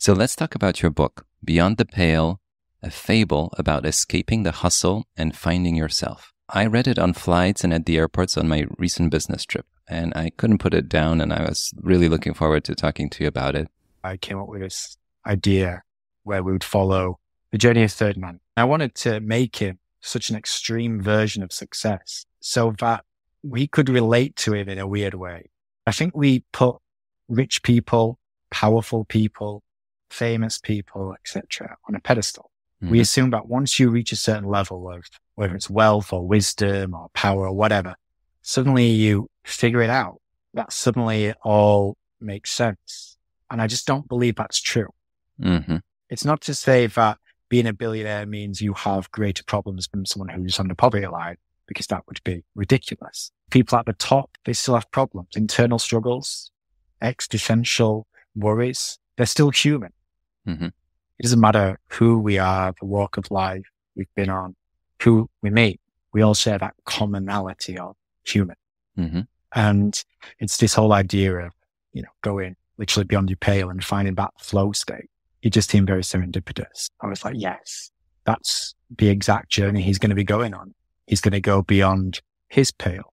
So let's talk about your book, Beyond the Pale, a fable about escaping the hustle and finding yourself. I read it on flights and at the airports on my recent business trip, and I couldn't put it down, and I was really looking forward to talking to you about it. I came up with this idea where we would follow the journey of Ferdinand. I wanted to make him such an extreme version of success so that we could relate to him in a weird way. I think we put rich people, powerful people, famous people, etc., on a pedestal. Mm-hmm. We assume that once you reach a certain level of whether it's wealth or wisdom or power or whatever, suddenly you figure it out. That suddenly it all makes sense. And I just don't believe that's true. Mm-hmm. It's not to say that being a billionaire means you have greater problems than someone who's on the poverty line, because that would be ridiculous. People at the top, they still have problems, internal struggles, existential worries. They're still human. Mm-hmm. It doesn't matter who we are, the walk of life we've been on, who we meet. We all share that commonality of human. Mm-hmm. And it's this whole idea of, you know, going literally beyond your pale and finding that flow state. It just seemed very serendipitous. I was like, yes, that's the exact journey he's going to be going on. He's going to go beyond his pale.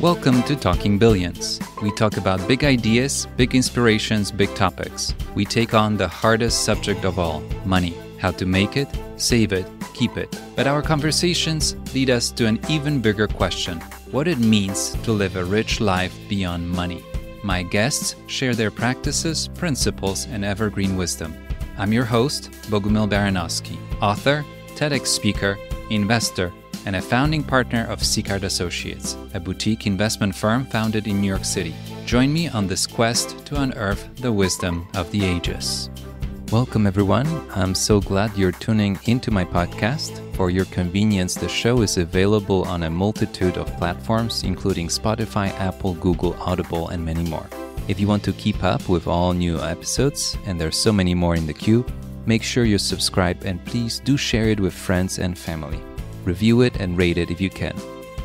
Welcome to Talking Billions. We talk about big ideas, big inspirations, big topics. We take on the hardest subject of all money. How to make it, save it, keep it. But our conversations lead us to an even bigger question what it means to live a rich life beyond money. My guests share their practices, principles, and evergreen wisdom. I'm your host, Bogumil Baranowski, author, TEDx speaker, investor, and a founding partner of Sicart Associates, a boutique investment firm founded in New York City. Join me on this quest to unearth the wisdom of the ages. Welcome, everyone. I'm so glad you're tuning into my podcast. For your convenience, the show is available on a multitude of platforms, including Spotify, Apple, Google, Audible, and many more. If you want to keep up with all new episodes, and there's so many more in the queue, make sure you subscribe and please do share it with friends and family review it, and rate it if you can.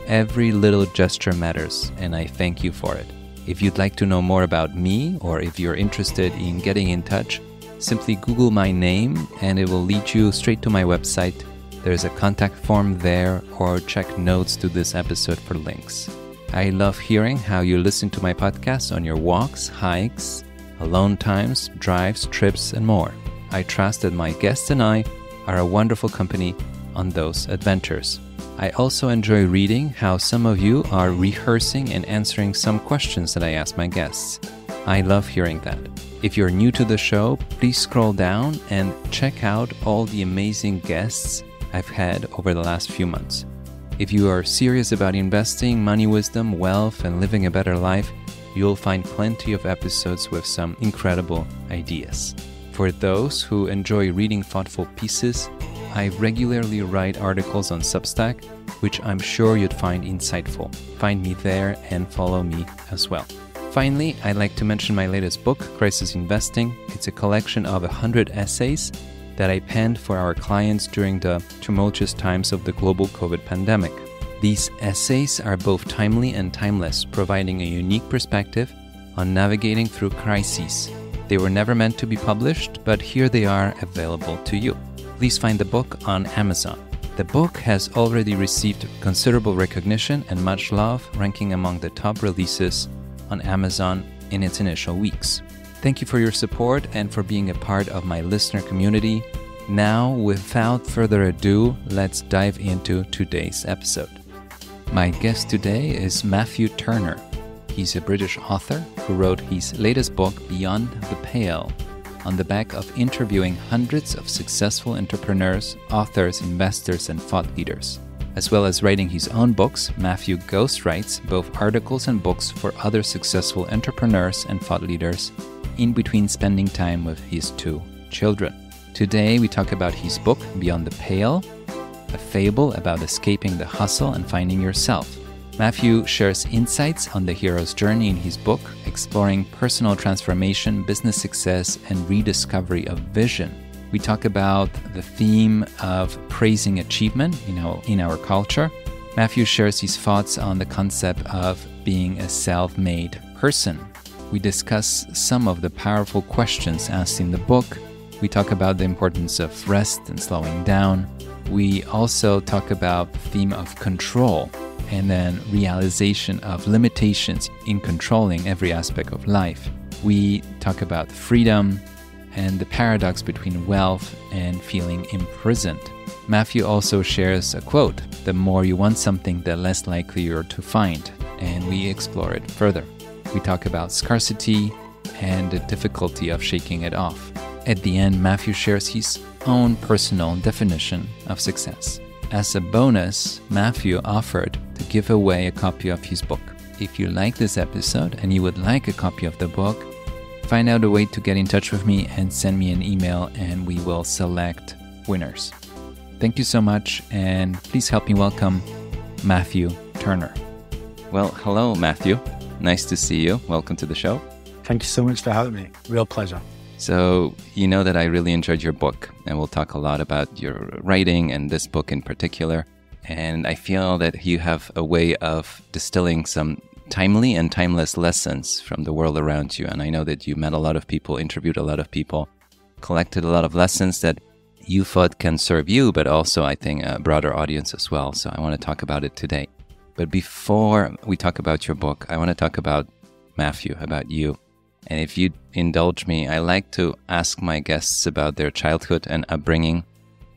Every little gesture matters, and I thank you for it. If you'd like to know more about me, or if you're interested in getting in touch, simply Google my name and it will lead you straight to my website. There's a contact form there, or check notes to this episode for links. I love hearing how you listen to my podcast on your walks, hikes, alone times, drives, trips, and more. I trust that my guests and I are a wonderful company on those adventures. I also enjoy reading how some of you are rehearsing and answering some questions that I ask my guests. I love hearing that. If you're new to the show, please scroll down and check out all the amazing guests I've had over the last few months. If you are serious about investing, money wisdom, wealth, and living a better life, you'll find plenty of episodes with some incredible ideas. For those who enjoy reading thoughtful pieces, I regularly write articles on Substack, which I'm sure you'd find insightful. Find me there and follow me as well. Finally, I'd like to mention my latest book, Crisis Investing. It's a collection of 100 essays that I penned for our clients during the tumultuous times of the global COVID pandemic. These essays are both timely and timeless, providing a unique perspective on navigating through crises. They were never meant to be published, but here they are available to you please find the book on Amazon. The book has already received considerable recognition and much love, ranking among the top releases on Amazon in its initial weeks. Thank you for your support and for being a part of my listener community. Now, without further ado, let's dive into today's episode. My guest today is Matthew Turner. He's a British author who wrote his latest book, Beyond the Pale on the back of interviewing hundreds of successful entrepreneurs, authors, investors, and thought leaders. As well as writing his own books, Matthew Ghost writes both articles and books for other successful entrepreneurs and thought leaders, in between spending time with his two children. Today, we talk about his book, Beyond the Pale, a fable about escaping the hustle and finding yourself. Matthew shares insights on the hero's journey in his book, exploring personal transformation, business success, and rediscovery of vision. We talk about the theme of praising achievement you know, in our culture. Matthew shares his thoughts on the concept of being a self made person. We discuss some of the powerful questions asked in the book. We talk about the importance of rest and slowing down. We also talk about the theme of control and then realization of limitations in controlling every aspect of life. We talk about freedom and the paradox between wealth and feeling imprisoned. Matthew also shares a quote The more you want something, the less likely you're to find. And we explore it further. We talk about scarcity and the difficulty of shaking it off. At the end, Matthew shares his own personal definition of success. As a bonus, Matthew offered to give away a copy of his book. If you like this episode and you would like a copy of the book, find out a way to get in touch with me and send me an email, and we will select winners. Thank you so much, and please help me welcome Matthew Turner. Well, hello, Matthew. Nice to see you. Welcome to the show. Thank you so much for having me. Real pleasure. So, you know that I really enjoyed your book, and we'll talk a lot about your writing and this book in particular. And I feel that you have a way of distilling some timely and timeless lessons from the world around you. And I know that you met a lot of people, interviewed a lot of people, collected a lot of lessons that you thought can serve you, but also, I think, a broader audience as well. So I want to talk about it today. But before we talk about your book, I want to talk about Matthew, about you. And if you indulge me, I like to ask my guests about their childhood and upbringing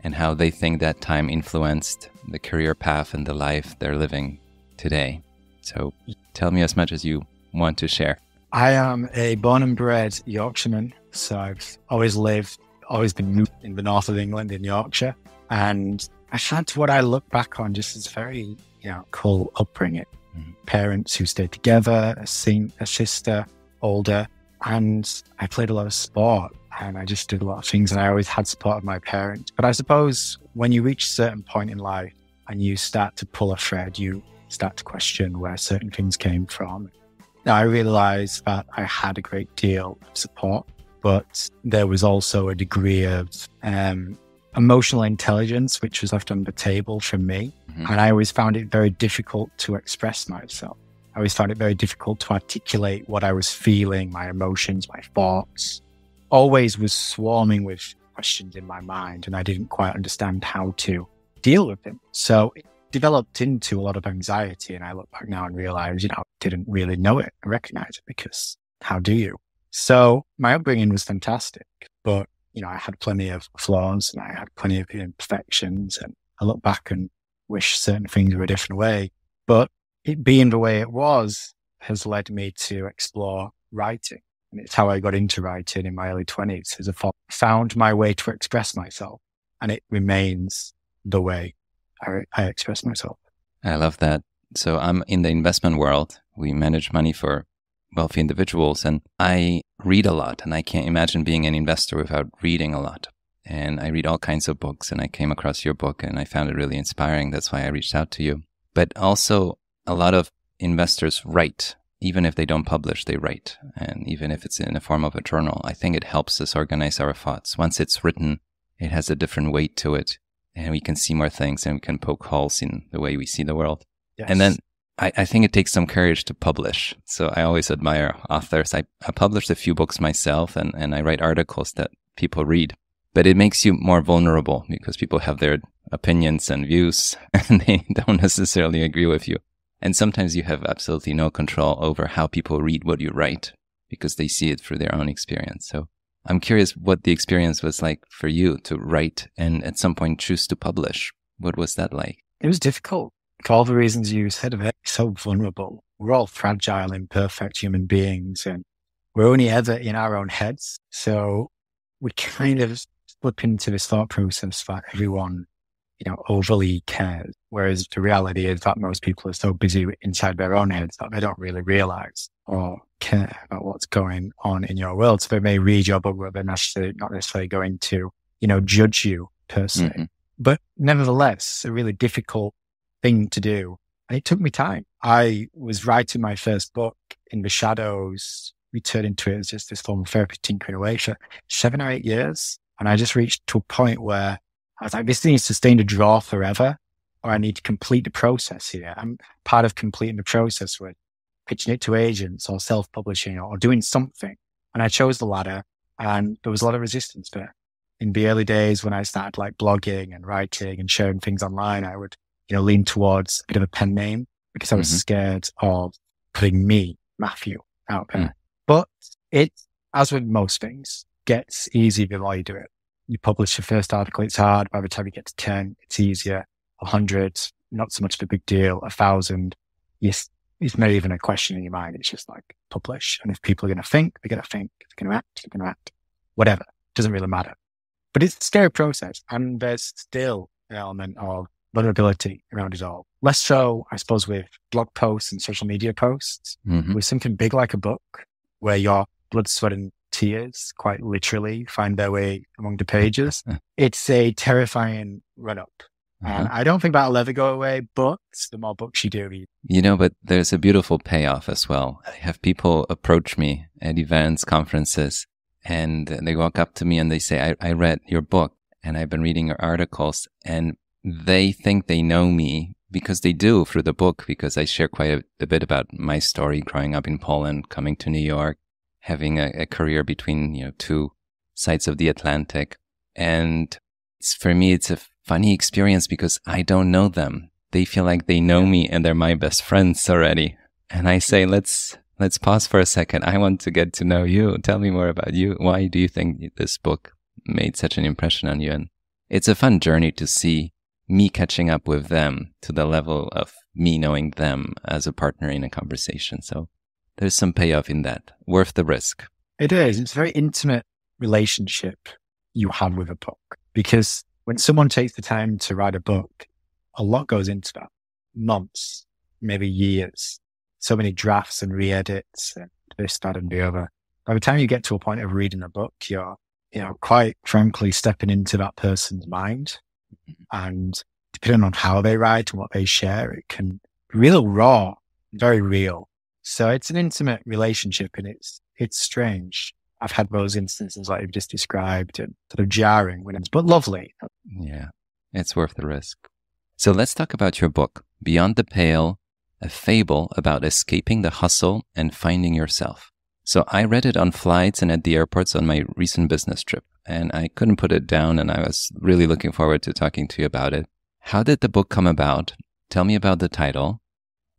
and how they think that time influenced the career path and the life they're living today. So tell me as much as you want to share. I am a born and bred Yorkshireman. So I've always lived, always been in the north of England, in Yorkshire. And I had what I look back on just as very, you know, cool upbringing. Mm-hmm. Parents who stayed together, a, sing, a sister, older, and I played a lot of sport and I just did a lot of things and I always had support of my parents. But I suppose when you reach a certain point in life and you start to pull a thread, you start to question where certain things came from. Now I realized that I had a great deal of support, but there was also a degree of um, emotional intelligence which was left on the table for me. Mm-hmm. And I always found it very difficult to express myself. I always found it very difficult to articulate what I was feeling, my emotions, my thoughts. Always was swarming with questions in my mind, and I didn't quite understand how to deal with them. So it developed into a lot of anxiety. And I look back now and realize, you know, I didn't really know it and recognize it because how do you? So my upbringing was fantastic, but you know, I had plenty of flaws and I had plenty of imperfections. And I look back and wish certain things were a different way. But it being the way it was has led me to explore writing. And it's how I got into writing in my early 20s as I found my way to express myself. And it remains the way I, I express myself. I love that. So I'm in the investment world. We manage money for wealthy individuals and I read a lot and I can't imagine being an investor without reading a lot. And I read all kinds of books and I came across your book and I found it really inspiring. That's why I reached out to you. But also a lot of investors write, even if they don't publish, they write. And even if it's in the form of a journal, I think it helps us organize our thoughts. Once it's written, it has a different weight to it and we can see more things and we can poke holes in the way we see the world. Yes. And then I, I, think it takes some courage to publish. So I always admire authors. I, I published a few books myself and, and I write articles that people read. But it makes you more vulnerable because people have their opinions and views and they don't necessarily agree with you. And sometimes you have absolutely no control over how people read what you write because they see it through their own experience. So I'm curious what the experience was like for you to write and at some point choose to publish. What was that like? It was difficult for all the reasons you said of it. So vulnerable. We're all fragile, imperfect human beings and we're only ever in our own heads. So we kind of slip into this thought process that everyone you know, overly cares. Whereas the reality is that most people are so busy inside their own heads that they don't really realize or care about what's going on in your world. So they may read your book, but they're necessarily, not necessarily going to, you know, judge you per se. Mm-hmm. But nevertheless, a really difficult thing to do. And it took me time. I was writing my first book in the shadows. returning to it as just this form of therapy tinkering away for seven or eight years. And I just reached to a point where I was like, this needs to stay in the drawer forever, or I need to complete the process here. I'm part of completing the process with pitching it to agents or self publishing or doing something. And I chose the latter and there was a lot of resistance there. In the early days when I started like blogging and writing and sharing things online, I would, you know, lean towards a bit of a pen name because I was mm-hmm. scared of putting me, Matthew, out there. Mm. But it, as with most things, gets easier the more you do it. You publish your first article, it's hard. By the time you get to 10, it's easier. A hundred, not so much of a big deal. A thousand, yes, it's not even a question in your mind. It's just like publish. And if people are going to think, they're going to think. They're going to act, they're going to act. Whatever. Doesn't really matter. But it's a scary process. And there's still an element of vulnerability around it all. Less so, I suppose, with blog posts and social media posts. Mm-hmm. With something big like a book where your blood, sweat and tears quite literally find their way among the pages. it's a terrifying run up uh-huh. And I don't think that'll ever go away, but the more books you do, read. you know, but there's a beautiful payoff as well. I have people approach me at events, conferences, and they walk up to me and they say, I, I read your book and I've been reading your articles and they think they know me because they do through the book, because I share quite a, a bit about my story growing up in Poland, coming to New York, having a, a career between, you know, two sides of the Atlantic. And it's, for me, it's a funny experience because I don't know them. They feel like they know me and they're my best friends already. And I say, let's, let's pause for a second. I want to get to know you. Tell me more about you. Why do you think this book made such an impression on you? And it's a fun journey to see me catching up with them to the level of me knowing them as a partner in a conversation. So there's some payoff in that, worth the risk. It is. It's a very intimate relationship you have with a book because when someone takes the time to write a book, a lot goes into that. Months, maybe years, so many drafts and re-edits and this, that, and the other. By the time you get to a point of reading a book, you're, you know, quite frankly stepping into that person's mind. Mm-hmm. And depending on how they write and what they share, it can be real raw, very real. So it's an intimate relationship and it's, it's strange. I've had those instances like you've just described and sort of jarring, but lovely. Yeah, it's worth the risk. So let's talk about your book, Beyond the Pale, a fable about escaping the hustle and finding yourself. So I read it on flights and at the airports on my recent business trip, and I couldn't put it down, and I was really looking forward to talking to you about it. How did the book come about? Tell me about the title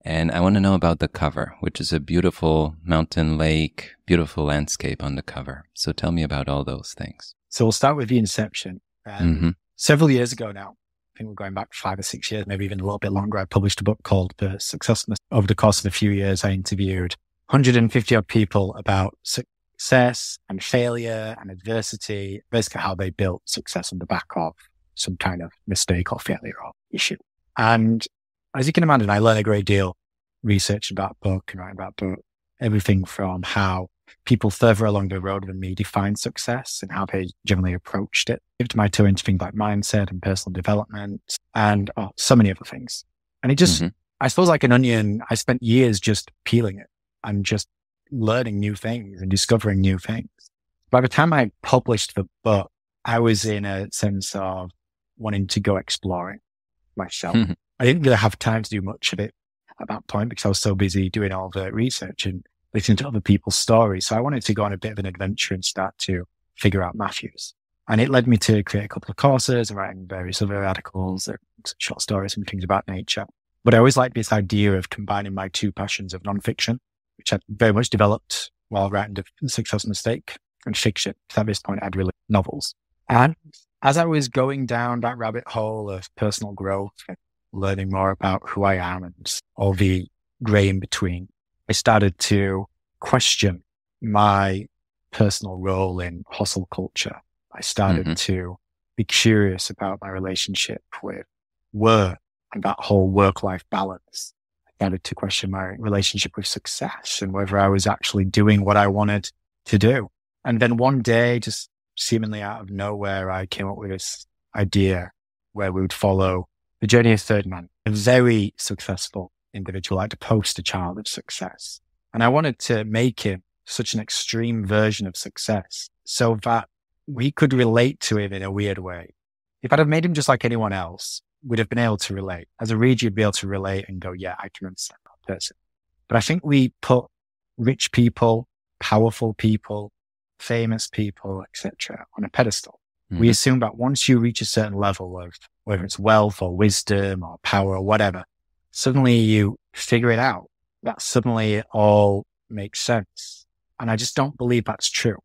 and I want to know about the cover, which is a beautiful mountain lake, beautiful landscape on the cover. So tell me about all those things. So we'll start with the inception. Um, mm-hmm. Several years ago now, I think we're going back five or six years, maybe even a little bit longer. I published a book called The Success Mistake. Over the course of a few years, I interviewed 150 odd people about success and failure and adversity, basically how they built success on the back of some kind of mistake or failure or issue. And as you can imagine, I learned a great deal researching about book and writing about book, everything from how people further along the road than me define success and how they generally approached it. to my toe into things like mindset and personal development and oh, so many other things. And it just, mm-hmm. I suppose like an onion, I spent years just peeling it and just learning new things and discovering new things. By the time I published the book, I was in a sense of wanting to go exploring myself. Hmm. I didn't really have time to do much of it at that point because I was so busy doing all the research and listening to other people's stories. So I wanted to go on a bit of an adventure and start to figure out Matthews. And it led me to create a couple of courses and writing various other articles, short stories and things about nature. But I always liked this idea of combining my two passions of nonfiction, which I very much developed while writing The Success Mistake and fiction. At this point, I'd really novels. And as I was going down that rabbit hole of personal growth learning more about who I am and all the gray in between, I started to question my personal role in hustle culture. I started mm-hmm. to be curious about my relationship with work and that whole work life balance. I started to question my relationship with success and whether I was actually doing what I wanted to do. And then one day, just seemingly out of nowhere, I came up with this idea where we would follow the journey of Ferdinand, a very successful individual, like the poster child of success. And I wanted to make him such an extreme version of success so that we could relate to him in a weird way. If I'd have made him just like anyone else, we'd have been able to relate. As a reader, you'd be able to relate and go, yeah, I can understand that person. But I think we put rich people, powerful people, famous people, etc., on a pedestal. Mm-hmm. We assume that once you reach a certain level of whether it's wealth or wisdom or power or whatever, suddenly you figure it out. That suddenly it all makes sense. And I just don't believe that's true.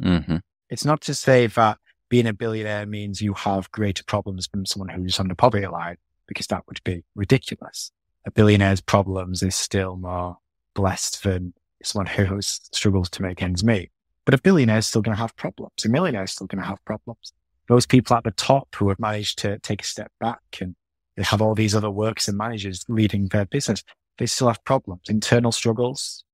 Mm-hmm. It's not to say that being a billionaire means you have greater problems than someone who's on the poverty line, because that would be ridiculous. A billionaire's problems is still more blessed than someone who struggles to make ends meet. But a billionaire is still going to have problems. A millionaire is still going to have problems. Those people at the top who have managed to take a step back and they have all these other works and managers leading their business, they still have problems, internal struggles,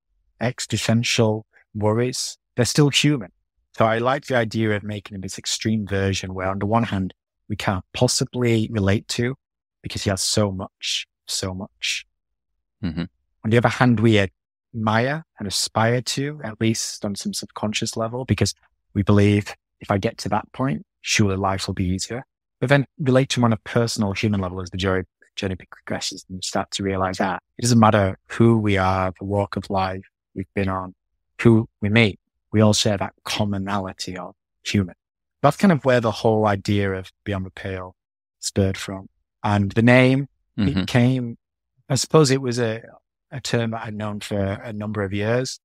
existential worries. They're still human. So I like the idea of making him this extreme version where on the one hand, we can't possibly relate to because he has so much, so much. Mm-hmm. On the other hand, we admire and aspire to, at least on some subconscious level, because we believe if I get to that point, surely life will be easier. But then relate to him on a personal human level as the journey, journey progresses and start to realize that it doesn't matter who we are, the walk of life we've been on, who we meet, we all share that commonality of human. That's kind of where the whole idea of Beyond the Pale spurred from. And the name, mm-hmm. it came, I suppose it was a, a term that I'd known for a number of years.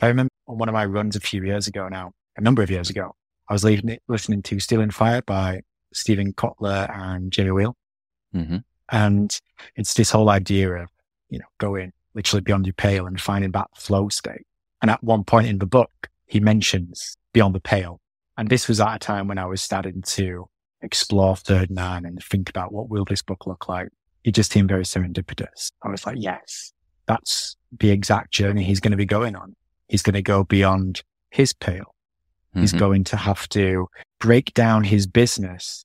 I remember on one of my runs a few years ago now, a number of years ago, I was listening to Stealing Fire by Steven Kotler and Jamie Wheal. Mm-hmm. And it's this whole idea of, you know, going literally beyond your pale and finding that flow state. And at one point in the book, he mentions beyond the pale. And this was at a time when I was starting to explore Ferdinand and think about what will this book look like. It just seemed very serendipitous. I was like, yes, that's the exact journey he's going to be going on. He's going to go beyond his pale. Mm-hmm. He's going to have to break down his business,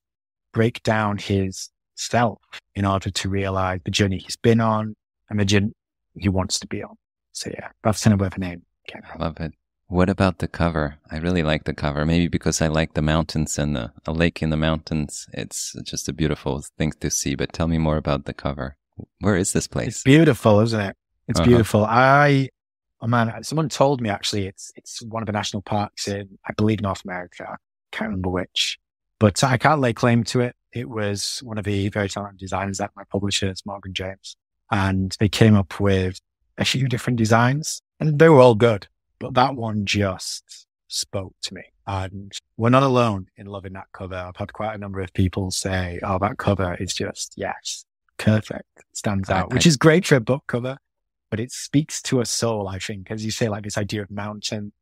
break down his self in order to realize the journey he's been on and the journey he wants to be on. So yeah, that's kind of where the name came from. I love it. What about the cover? I really like the cover. Maybe because I like the mountains and the, a lake in the mountains. It's just a beautiful thing to see. But tell me more about the cover. Where is this place? It's beautiful, isn't it? It's uh-huh. beautiful. I, oh man, someone told me actually it's it's one of the national parks in, I believe, North America. I can't remember which, but I can't lay claim to it. It was one of the very talented designers at my publishers, Morgan James, and they came up with a few different designs, and they were all good. But that one just spoke to me. And we're not alone in loving that cover. I've had quite a number of people say, oh, that cover is just, yes, perfect. stands out, which is great for a book cover, but it speaks to a soul, I think, as you say, like this idea of mountain.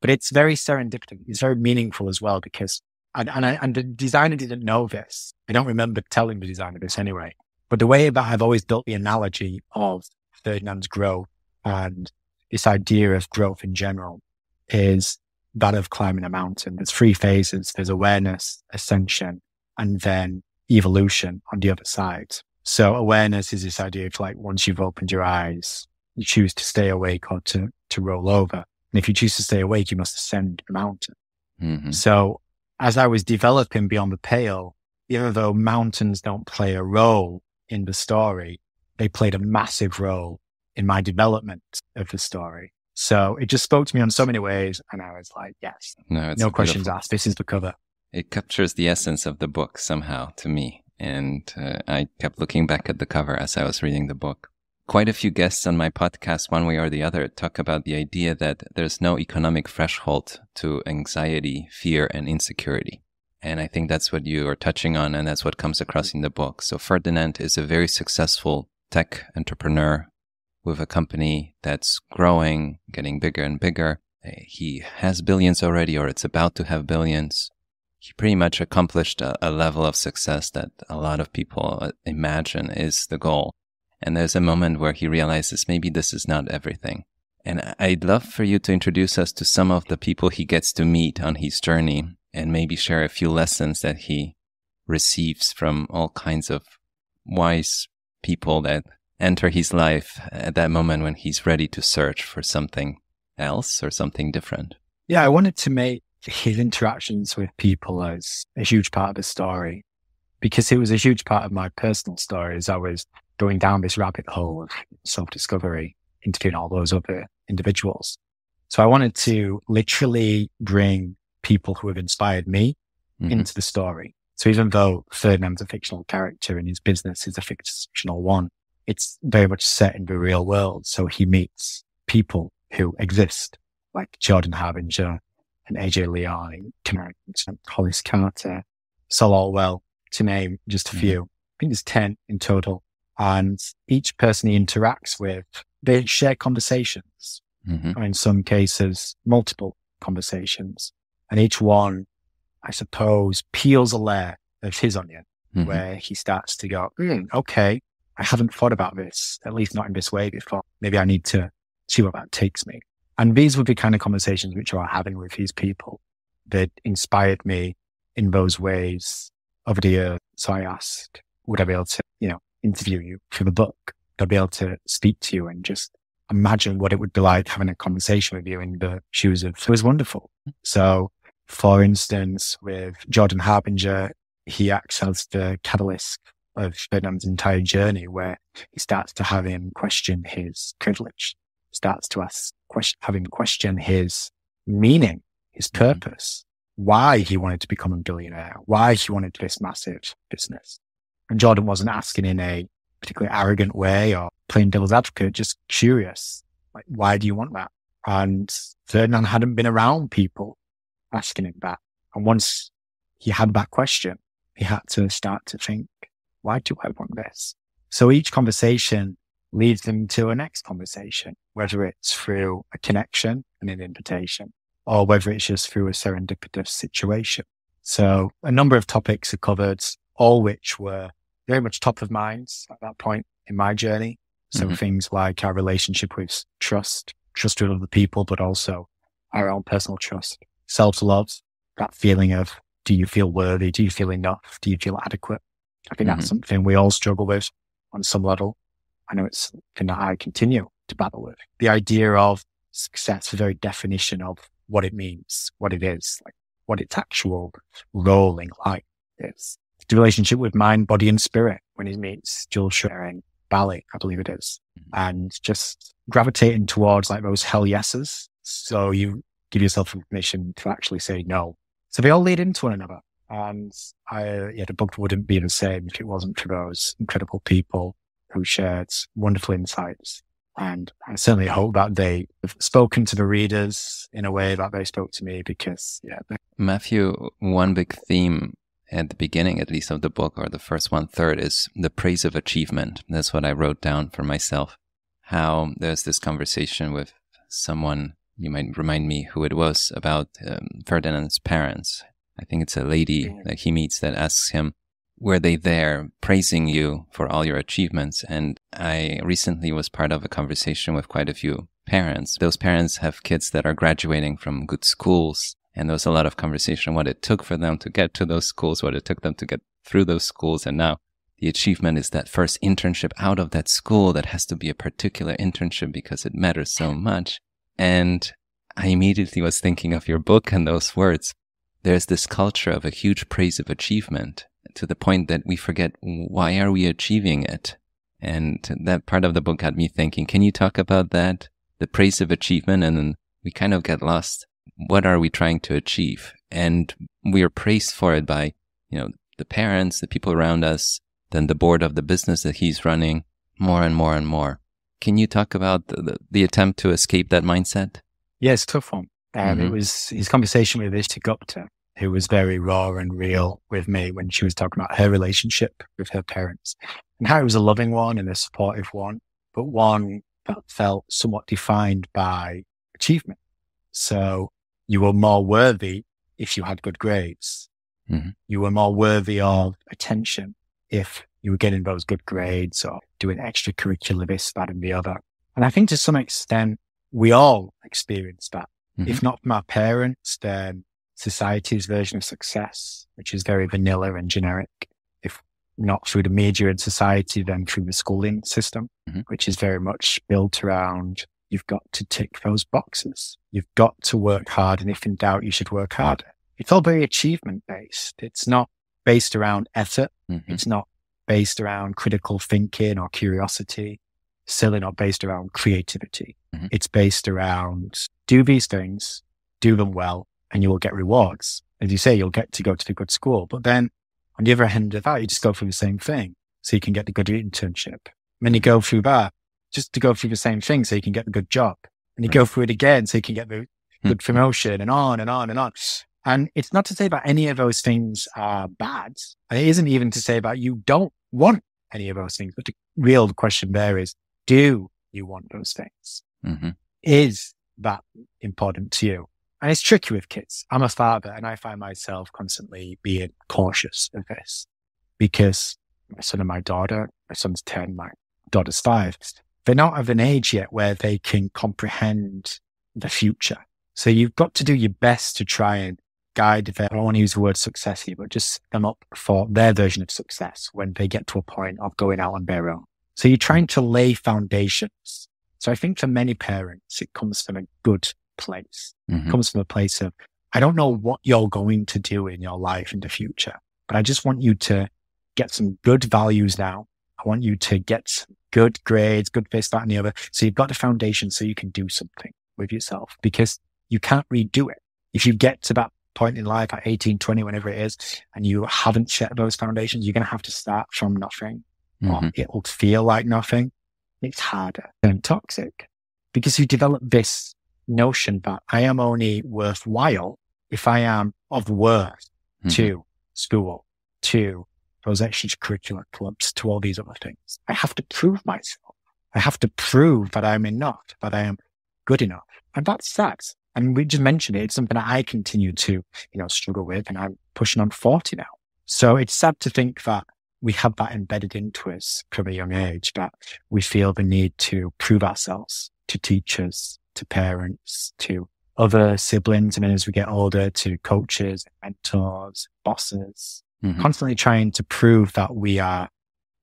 But it's very serendipitous. It's very meaningful as well because, and, and, I, and the designer didn't know this. I don't remember telling the designer this anyway. But the way that I've always built the analogy of Ferdinand's growth and this idea of growth in general is that of climbing a mountain. There's three phases. There's awareness, ascension, and then evolution on the other side. So awareness is this idea of like, once you've opened your eyes, you choose to stay awake or to, to roll over. And if you choose to stay awake, you must ascend the mountain. Mm-hmm. So as I was developing beyond the pale, even though mountains don't play a role in the story, they played a massive role in my development of the story. So it just spoke to me on so many ways. And I was like, yes, no, no questions asked. This is the cover. It captures the essence of the book somehow to me. And uh, I kept looking back at the cover as I was reading the book. Quite a few guests on my podcast, one way or the other, talk about the idea that there's no economic threshold to anxiety, fear, and insecurity. And I think that's what you are touching on, and that's what comes across in the book. So Ferdinand is a very successful tech entrepreneur with a company that's growing, getting bigger and bigger. Eh, he has billions already, or it's about to have billions. He pretty much accomplished a, a level of success that a lot of people uh, imagine is the goal. And there's a moment where he realizes maybe this is not everything. And I'd love for you to introduce us to some of the people he gets to meet on his journey and maybe share a few lessons that he receives from all kinds of wise people that enter his life at that moment when he's ready to search for something else or something different. Yeah, I wanted to make his interactions with people as a huge part of the story because it was a huge part of my personal story as I was going down this rabbit hole of self discovery, interviewing all those other individuals. So I wanted to literally bring people who have inspired me mm-hmm. into the story. So even though Ferdinand's a fictional character and his business is a fictional one, it's very much set in the real world. So he meets people who exist, like Jordan Harbinger and AJ Leon, and Hollis Carter, Sol Orwell, to name just a mm-hmm. few. I think there's 10 in total. And each person he interacts with, they share conversations. Mm-hmm. in some cases, multiple conversations. And each one, I suppose, peels a layer of his onion mm-hmm. where he starts to go, mm, okay, I haven't thought about this, at least not in this way before. Maybe I need to see where that takes me. And these would be kind of conversations which I having with these people that inspired me in those ways over the years. So I asked, would I be able to, you know, interview you for the book? I be able to speak to you and just imagine what it would be like having a conversation with you in the shoes of, it was wonderful. So for instance, with Jordan Harbinger, he acts as the catalyst of Ferdinand's entire journey where he starts to have him question his privilege, starts to ask, question, have him question his meaning, his mm-hmm. purpose, why he wanted to become a billionaire, why he wanted this massive business. And Jordan wasn't asking in a particularly arrogant way or playing devil's advocate, just curious. Like, why do you want that? And Ferdinand hadn't been around people asking him that. And once he had that question, he had to start to think, why do I want this? So each conversation leads them to a next conversation, whether it's through a connection and an invitation or whether it's just through a serendipitous situation. So a number of topics are covered, all which were very much top of mind at that point in my journey. So mm-hmm. things like our relationship with trust, trust with other people, but also our own personal trust, self love, that feeling of do you feel worthy? Do you feel enough? Do you feel adequate? I think mm-hmm. that's something we all struggle with on some level. I know it's something that I continue to battle with. The idea of success, the very definition of what it means, what it is, like what its actual role in life is. The relationship with mind, body and spirit when he meets Jules sharing Bali, I believe it is, mm-hmm. and just gravitating towards like those hell yeses. So you give yourself permission to actually say no. So they all lead into one another. And I, yeah, the book wouldn't be the same if it wasn't for those incredible people who shared wonderful insights. And I certainly hope that they have spoken to the readers in a way that they spoke to me because, yeah. Matthew, one big theme at the beginning, at least of the book, or the first one third, is the praise of achievement. That's what I wrote down for myself. How there's this conversation with someone, you might remind me who it was, about um, Ferdinand's parents. I think it's a lady that he meets that asks him, were they there praising you for all your achievements? And I recently was part of a conversation with quite a few parents. Those parents have kids that are graduating from good schools and there was a lot of conversation what it took for them to get to those schools, what it took them to get through those schools. And now the achievement is that first internship out of that school that has to be a particular internship because it matters so much. And I immediately was thinking of your book and those words. There's this culture of a huge praise of achievement to the point that we forget why are we achieving it? And that part of the book had me thinking, can you talk about that? The praise of achievement and then we kind of get lost what are we trying to achieve? And we are praised for it by, you know, the parents, the people around us, then the board of the business that he's running, more and more and more. Can you talk about the, the, the attempt to escape that mindset? Yes, tough one. Um, mm-hmm. It was his conversation with Ishita Gupta, who was very raw and real with me when she was talking about her relationship with her parents and how it was a loving one and a supportive one, but one that felt somewhat defined by achievement. So you were more worthy if you had good grades. Mm-hmm. You were more worthy of attention if you were getting those good grades or doing extracurricular this, that, and the other. And I think to some extent, we all experience that. Mm-hmm. If not from our parents, then society's version of success, which is very vanilla and generic. If not through the media and society, then through the schooling system, mm-hmm. which is very much built around You've got to tick those boxes. You've got to work hard. And if in doubt, you should work harder. It's all very achievement based. It's not based around effort. Mm-hmm. It's not based around critical thinking or curiosity. Certainly not based around creativity. Mm-hmm. It's based around do these things, do them well, and you will get rewards. As you say, you'll get to go to the good school. But then on the other hand of that, you just go through the same thing. So you can get the good internship. And then you go through that just to go through the same thing so you can get the good job. And you right. go through it again so you can get the hmm. good promotion and on and on and on. And it's not to say that any of those things are bad. it isn't even to say that you don't want any of those things. But the real question there is, do you want those things? Mm-hmm. Is that important to you? And it's tricky with kids. I'm a father and I find myself constantly being cautious of this because my son and my daughter, my son's 10, my daughter's five, they're not of an age yet where they can comprehend the future. So you've got to do your best to try and guide them. I don't want to use the word success here, but just set them up for their version of success when they get to a point of going out on their own. So you're trying to lay foundations. So I think for many parents, it comes from a good place. Mm-hmm. It comes from a place of, I don't know what you're going to do in your life in the future, but I just want you to get some good values now. I want you to get good grades, good this, that, and the other. So you've got the foundation so you can do something with yourself because you can't redo it. If you get to that point in life at 18, 20, whenever it is, and you haven't set those foundations, you're going to have to start from nothing mm-hmm. or it will feel like nothing. It's harder and toxic because you develop this notion that I am only worthwhile if I am of worth mm-hmm. to school, to those extracurricular clubs, to all these other things. I have to prove myself. I have to prove that I'm enough, that I am good enough. And that sucks. And we just mentioned it. It's something that I continue to, you know, struggle with. And I'm pushing on 40 now. So it's sad to think that we have that embedded into us from a young age that we feel the need to prove ourselves to teachers, to parents, to other siblings. And then as we get older, to coaches, mentors, bosses, mm-hmm. constantly trying to prove that we are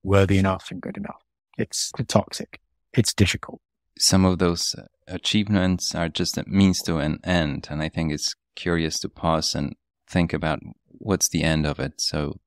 worthy enough and good enough. It's toxic. It's difficult. Some of those uh, achievements are just a means to an end. And I think it's curious to pause and think about what's the end of it. So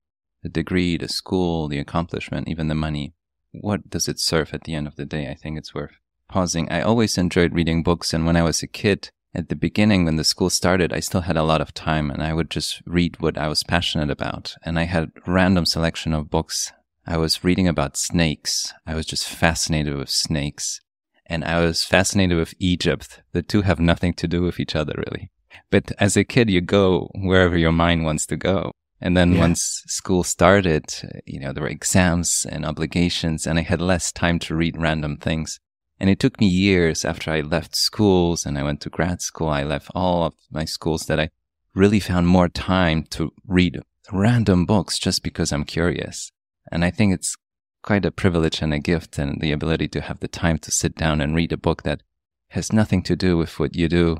the degree, the school, the accomplishment, even the money, what does it serve at the end of the day? I think it's worth pausing. I always enjoyed reading books. And when I was a kid, at the beginning, when the school started, I still had a lot of time and I would just read what I was passionate about. And I had random selection of books. I was reading about snakes. I was just fascinated with snakes. And I was fascinated with Egypt. The two have nothing to do with each other, really. But as a kid, you go wherever your mind wants to go. And then yeah. once school started, you know, there were exams and obligations and I had less time to read random things. And it took me years after I left schools and I went to grad school. I left all of my schools that I really found more time to read random books just because I'm curious. And I think it's quite a privilege and a gift and the ability to have the time to sit down and read a book that has nothing to do with what you do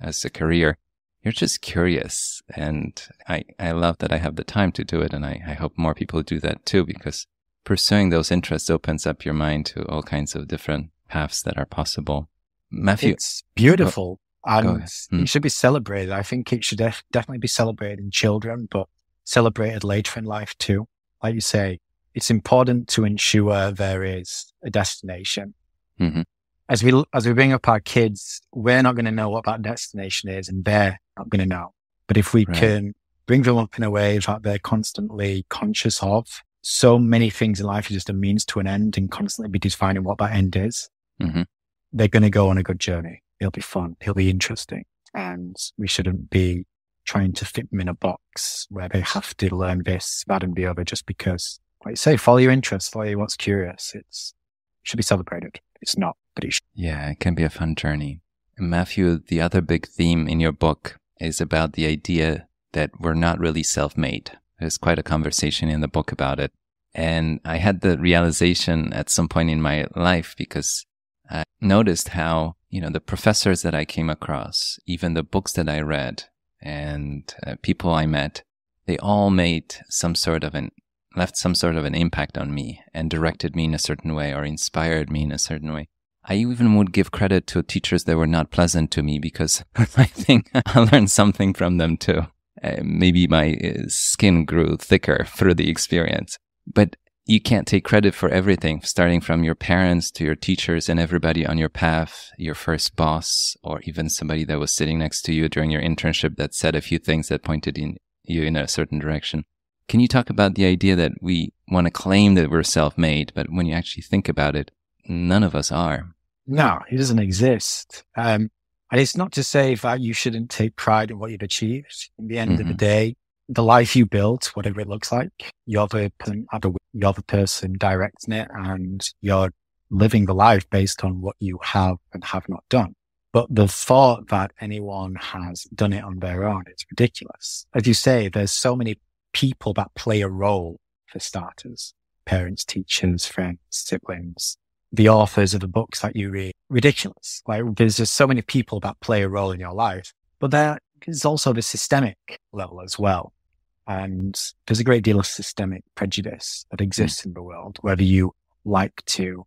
as a career. You're just curious. And I, I love that I have the time to do it. And I, I hope more people do that too, because pursuing those interests opens up your mind to all kinds of different paths that are possible. Matthew. It's beautiful. and mm. it should be celebrated. I think it should def- definitely be celebrated in children, but celebrated later in life too. Like you say, it's important to ensure there is a destination. Mm-hmm. As we, as we bring up our kids, we're not going to know what that destination is and they're not going to know. But if we right. can bring them up in a way that they're constantly conscious of, so many things in life are just a means to an end and constantly be defining what that end is mm-hmm. they're going to go on a good journey. It'll be fun. It'll be interesting. And we shouldn't be trying to fit them in a box where they have to learn this, that, and the other just because, like you say, follow your interests, follow what's curious. It's, it should be celebrated. It's not, but it should. Yeah, it can be a fun journey. Matthew, the other big theme in your book is about the idea that we're not really self made. There's quite a conversation in the book about it. And I had the realization at some point in my life because I noticed how, you know, the professors that I came across, even the books that I read and uh, people I met, they all made some sort of an, left some sort of an impact on me and directed me in a certain way or inspired me in a certain way. I even would give credit to teachers that were not pleasant to me because I think I learned something from them too. Uh, maybe my uh, skin grew thicker through the experience. But you can't take credit for everything, starting from your parents to your teachers and everybody on your path, your first boss, or even somebody that was sitting next to you during your internship that said a few things that pointed in you in a certain direction. Can you talk about the idea that we want to claim that we're self-made, but when you actually think about it, none of us are. No, it doesn't exist. Um, and it's not to say that you shouldn't take pride in what you've achieved. In the end mm-hmm. of the mm-hmm. day, the life you built, whatever it looks like, you're the, you're the person directing it and you're living the life based on what you have and have not done. But the thought that anyone has done it on their own is ridiculous. As you say, there's so many people that play a role for starters. Parents, teachers, friends, siblings, the authors of the books that you read. Ridiculous. Like there's just so many people that play a role in your life, but there is also the systemic level as well. And there's a great deal of systemic prejudice that exists mm. in the world, whether you like to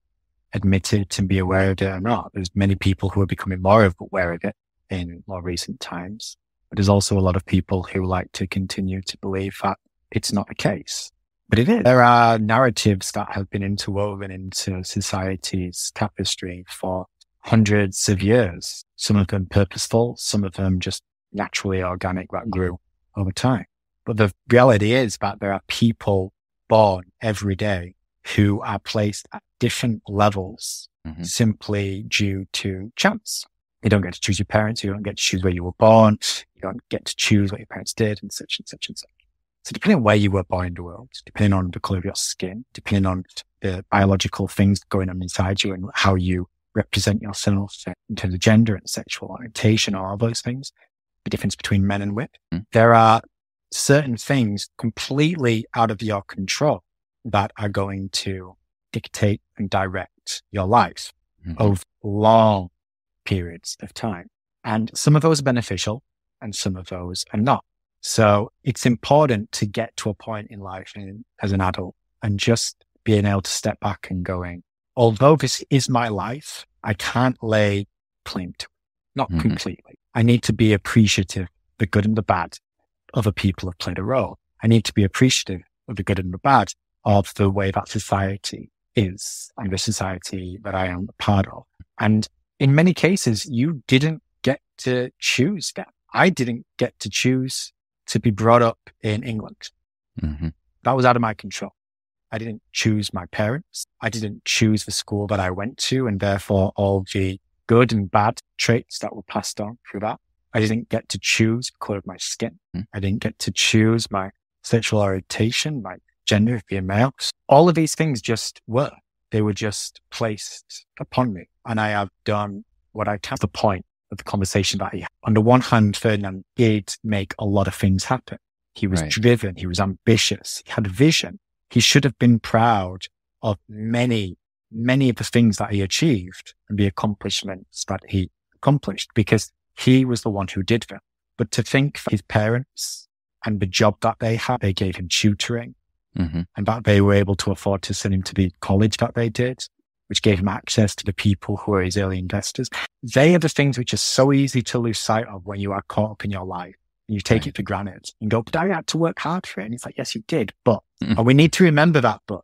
admit it and be aware of it or not. There's many people who are becoming more aware of it in more recent times. But there's also a lot of people who like to continue to believe that it's not the case. But it is. There are narratives that have been interwoven into society's tapestry for hundreds of years. Some of them purposeful, some of them just naturally organic that grew over time. But the reality is that there are people born every day who are placed at different levels mm-hmm. simply due to chance. You don't get to choose your parents. You don't get to choose where you were born. You don't get to choose what your parents did and such and such and such. So depending on where you were born in the world, depending on the color of your skin, depending on the biological things going on inside you and how you represent yourself in terms of gender and sexual orientation or all those things, the difference between men and women, mm. there are certain things completely out of your control that are going to dictate and direct your life mm-hmm. over long periods of time. And some of those are beneficial and some of those are not. So it's important to get to a point in life in, as an adult and just being able to step back and going, although this is my life, I can't lay claim to it. Not mm-hmm. completely. I need to be appreciative, the good and the bad. Other people have played a role. I need to be appreciative of the good and the bad of the way that society is and the society that I am a part of. And in many cases, you didn't get to choose that. I didn't get to choose to be brought up in England. Mm-hmm. That was out of my control. I didn't choose my parents. I didn't choose the school that I went to and therefore all the good and bad traits that were passed on through that. I didn't get to choose color of my skin. Mm-hmm. I didn't get to choose my sexual orientation, my gender, if being male. All of these things just were. They were just placed upon me. And I have done what I can. The point of the conversation that he had. On the one hand, Ferdinand did make a lot of things happen. He was right. driven. He was ambitious. He had a vision. He should have been proud of many, many of the things that he achieved and the accomplishments that he accomplished because he was the one who did them. But to think his parents and the job that they had, they gave him tutoring mm-hmm. and that they were able to afford to send him to the college that they did which gave him access to the people who are his early investors. They are the things which are so easy to lose sight of when you are caught up in your life and you take right. it for granted and go, but I had to work hard for it. And it's like, yes, you did, but, mm-hmm. and we need to remember that but,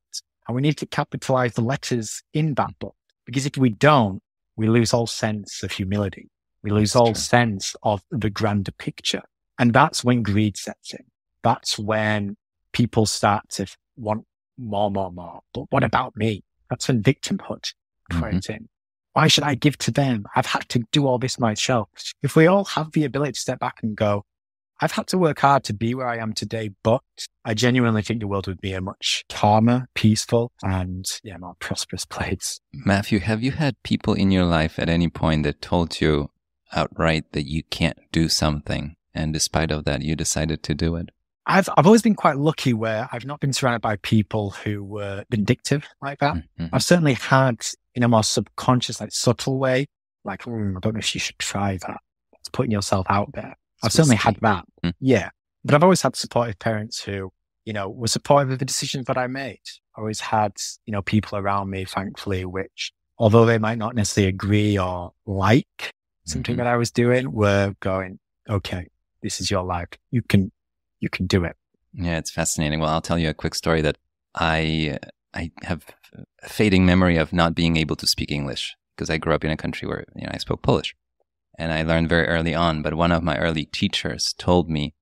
and we need to capitalize the letters in that but, because if we don't, we lose all sense of humility. We lose that's all true. sense of the grander picture. And that's when greed sets in. That's when people start to want more, more, more. But what about me? That's when victimhood comes mm-hmm. in. Why should I give to them? I've had to do all this myself. If we all have the ability to step back and go, I've had to work hard to be where I am today, but I genuinely think the world would be a much calmer, peaceful, and yeah, more prosperous place. Matthew, have you had people in your life at any point that told you outright that you can't do something, and despite of that, you decided to do it? I've I've always been quite lucky where I've not been surrounded by people who were vindictive like that. Mm-hmm. I've certainly had in a more subconscious, like subtle way, like mm, I don't know if you should try that. It's putting yourself out there. I've certainly had that, mm-hmm. yeah. But I've always had supportive parents who, you know, were supportive of the decisions that I made. I always had, you know, people around me, thankfully, which although they might not necessarily agree or like something Mhm. that I was doing, were going, okay, this is your life. You can, you can do it. Yeah, it's fascinating. Well, I'll tell you a quick story that I I have a fading memory of not being able to speak English because I grew up in a country where you know I spoke Polish, and I learned very early on. But one of my early teachers told me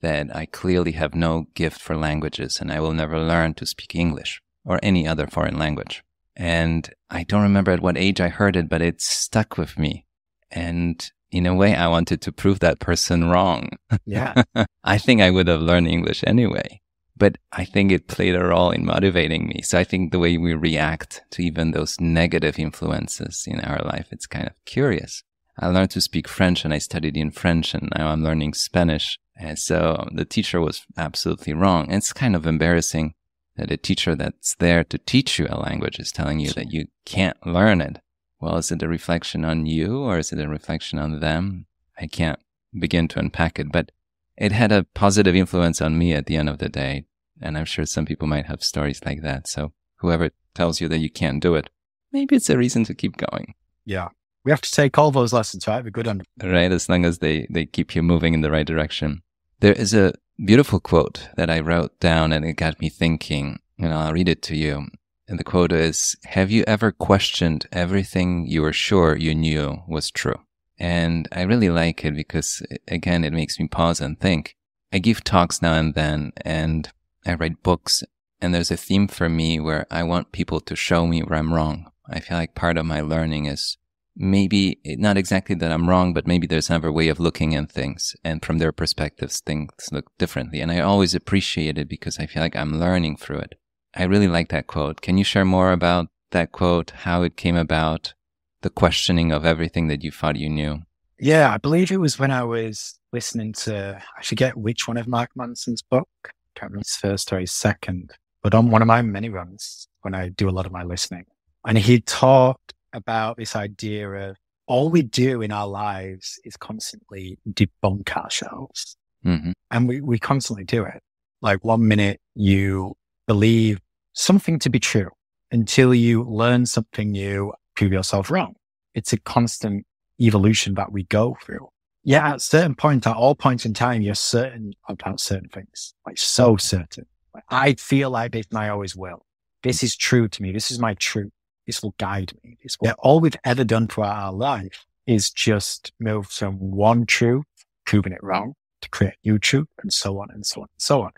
that I clearly have no gift for languages, and I will never learn to speak English or any other foreign language. And I don't remember at what age I heard it, but it stuck with me. And in a way, I wanted to prove that person wrong. Yeah. I think I would have learned English anyway, but I think it played a role in motivating me. So I think the way we react to even those negative influences in our life, it's kind of curious. I learned to speak French and I studied in French and now I'm learning Spanish. And so the teacher was absolutely wrong. And it's kind of embarrassing that a teacher that's there to teach you a language is telling you that you can't learn it. Well, is it a reflection on you or is it a reflection on them? I can't begin to unpack it, but it had a positive influence on me at the end of the day. And I'm sure some people might have stories like that. So whoever tells you that you can't do it, maybe it's a reason to keep going, Yeah. We have to take all those lessons, right? We're good on right? As long as they, they keep you moving in the right direction. There is a beautiful quote that I wrote down and it got me thinking, and I'll read it to you. And the quote is, have you ever questioned everything you were sure you knew was true? And I really like it because again, it makes me pause and think. I give talks now and then and I write books and there's a theme for me where I want people to show me where I'm wrong. I feel like part of my learning is maybe not exactly that I'm wrong, but maybe there's another way of looking at things and from their perspectives, things look differently. And I always appreciate it because I feel like I'm learning through it. I really like that quote. Can you share more about that quote, how it came about, the questioning of everything that you thought you knew? Yeah, I believe it was when I was listening to, I forget which one of Mark Manson's book. I can't remember his first or his second, but on one of my many runs when I do a lot of my listening. And he talked about this idea of all we do in our lives is constantly debunk ourselves. hmm And we, we constantly do it. Like one minute you believe something to be true until you learn something new, prove yourself wrong. It's a constant evolution that we go through. Yeah, at certain point, at all points in time, you're certain about certain things, like so certain. Like, I feel like this and I always will. This is true to me. This is my truth. This will guide me. This will, all we've ever done throughout our life is just move from one truth, proving it wrong to create new truth and so on and so on and so on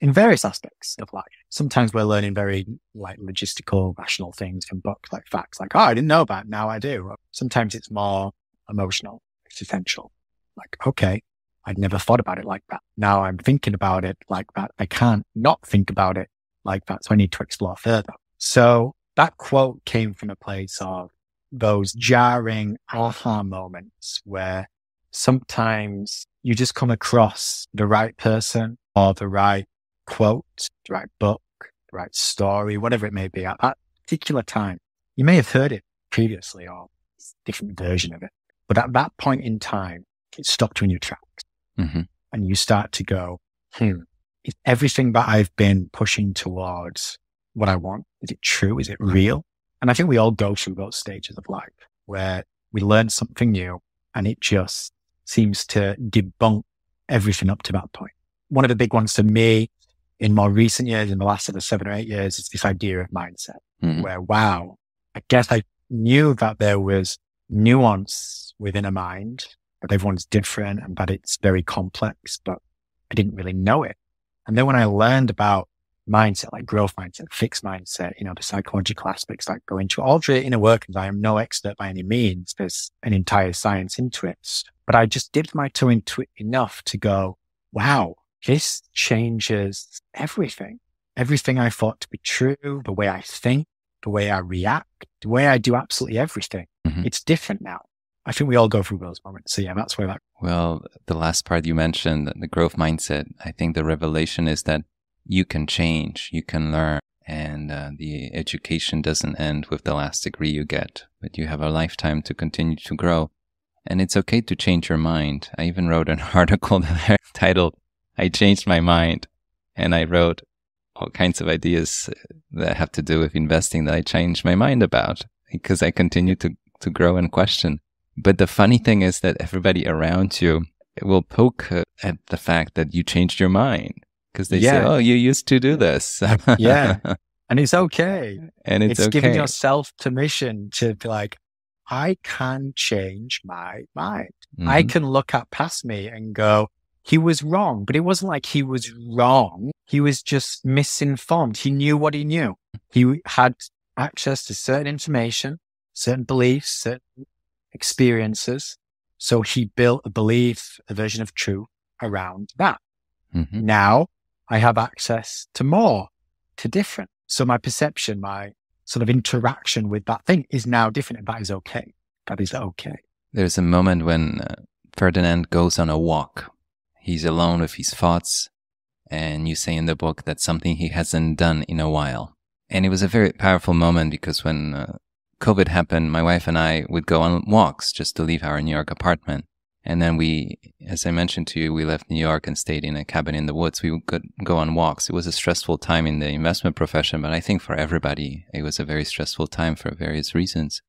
in various aspects of life. Sometimes we're learning very like logistical, rational things from books, like facts, like, oh, I didn't know about, now I do. Sometimes it's more emotional, existential. Like, okay, I'd never thought about it like that. Now I'm thinking about it like that. I can't not think about it like that. So I need to explore further. So that quote came from a place of those jarring aha moments where sometimes you just come across the right person or the right quote, the right book, the right story, whatever it may be at that particular time. You may have heard it previously or different version of it, but at that point in time, it stopped you in your tracks hmm and you start to go, hmm, is everything that I've been pushing towards what I want? Is it true? Is it real? And I think we all go through those stages of life where we learn something new and it just seems to debunk everything up to that point. One of the big ones for me in more recent years, in the last sort of seven or eight years, is this idea of mindset Mhm. where, wow, I guess I knew that there was nuance within a mind, but everyone's different and that it's very complex, but I didn't really know it. And then when I learned about mindset, like growth mindset, fixed mindset, you know, the psychological aspects that go into all the inner workings, I am no expert by any means. There's an entire science into it, but I just dipped my toe into it enough to go, wow, this changes everything. Everything I thought to be true, the way I think, the way I react, the way I do absolutely everything. Mhm. It's different now. I think we all go through those moments. So yeah, that's where that, Well, the last part you mentioned, the growth mindset, I think the revelation is that you can change, you can learn, and uh, the education doesn't end with the last degree you get, but you have a lifetime to continue to grow. And it's okay to change your mind. I even wrote an article that I titled, I Changed My Mind. And I wrote all kinds of ideas that have to do with investing that I changed my mind about. because I continue to, to grow and question. But the funny thing is that everybody around you will poke at the fact that you changed your mind because they yeah. say, "Oh, you used to do this." yeah, and it's okay. And it's, it's okay. giving yourself permission to be like, I can change my mind. Mm-hmm. I can look at past me and go, he was wrong, but it wasn't like he was wrong. He was just misinformed. He knew what he knew. He had access to certain information, certain beliefs, certain experiences. So he built a belief, a version of truth around that. Mm-hmm. Now I have access to more, to different. So my perception, my sort of interaction with that thing is now different. And that is okay. That is okay. There's a moment when uh, Ferdinand goes on a walk. He's alone with his thoughts. And you say in the book that's something he hasn't done in a while. And it was a very powerful moment because when uh, COVID happened, my wife and I would go on walks just to leave our New York apartment. And then we, as I mentioned to you, we left New York and stayed in a cabin in the woods. We would go on walks. It was a stressful time in the investment profession, but I think for everybody, it was a very stressful time for various reasons.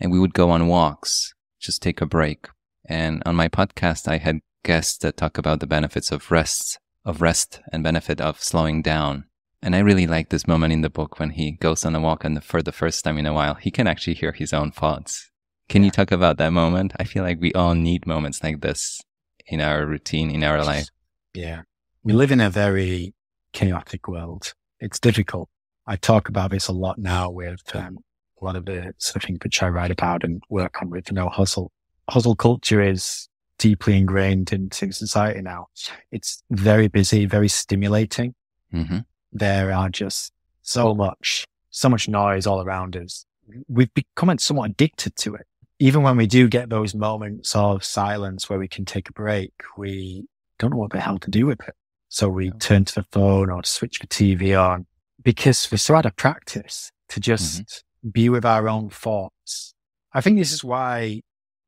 And we would go on walks, just take a break. And on my podcast, I had guests that talk about the benefits of rest, of rest and benefit of slowing down. And I really like this moment in the book when he goes on a walk and for the first time in a while, he can actually hear his own thoughts. Can yeah. you talk about that moment? I feel like we all need moments like this in our routine, in our life. Yeah. We live in a very chaotic world. It's difficult. I talk about this a lot now with um, a lot of the sort of things which I write about and work on with, you know, hustle. Hustle culture is deeply ingrained into society now. It's very busy, very stimulating. Mm-hmm. There are just so much, so much noise all around us. We've become somewhat addicted to it even when we do get those moments of silence where we can take a break, we don't know what the hell to do with it. So we yeah. turn to the phone or switch the TV on because we're so out of practice to just mm-hmm. be with our own thoughts. I think this is why